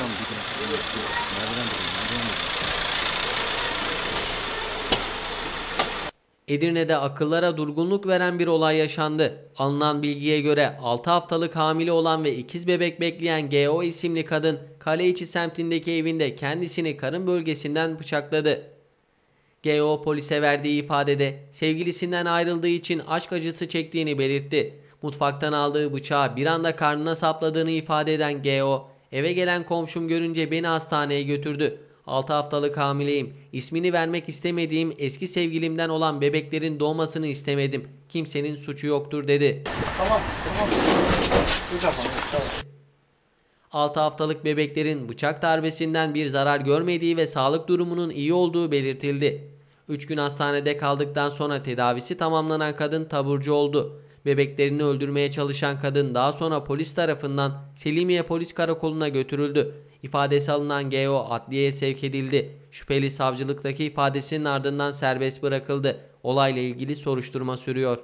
Tamam bir dakika. Nereden bulayım? Nereden bulayım? Edirne'de akıllara durgunluk veren bir olay yaşandı. Alınan bilgiye göre 6 haftalık hamile olan ve ikiz bebek bekleyen GO isimli kadın Kaleiçi semtindeki evinde kendisini karın bölgesinden bıçakladı. GO polise verdiği ifadede sevgilisinden ayrıldığı için aşk acısı çektiğini belirtti. Mutfaktan aldığı bıçağı bir anda karnına sapladığını ifade eden GO, eve gelen komşum görünce beni hastaneye götürdü. 6 haftalık hamileyim. İsmini vermek istemediğim eski sevgilimden olan bebeklerin doğmasını istemedim. Kimsenin suçu yoktur dedi. Tamam, tamam. Hocam, tamam. 6 haftalık bebeklerin bıçak darbesinden bir zarar görmediği ve sağlık durumunun iyi olduğu belirtildi. 3 gün hastanede kaldıktan sonra tedavisi tamamlanan kadın taburcu oldu. Bebeklerini öldürmeye çalışan kadın daha sonra polis tarafından Selimiye Polis Karakolu'na götürüldü. İfadesi alınan GO adliyeye sevk edildi. Şüpheli savcılıktaki ifadesinin ardından serbest bırakıldı. Olayla ilgili soruşturma sürüyor.